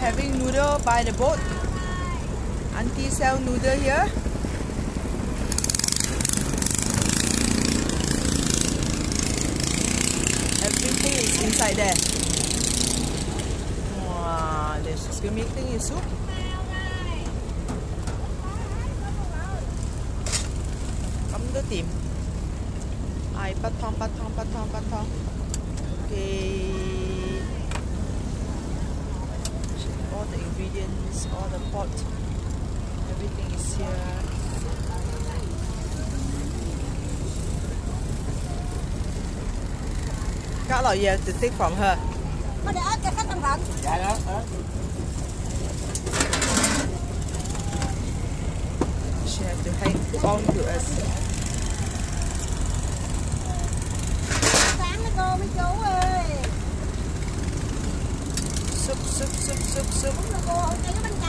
having noodle by the boat. Auntie sell noodle here. Everything is inside there. Wow, this is making you soup. Cắm đứa tìm. Ai bắt thong bắt thong ingredients, all the pot, everything is here. Các loại gì to take from her. Dạ đó. She has to hang on to us. Ơi. Soup, soup, soup,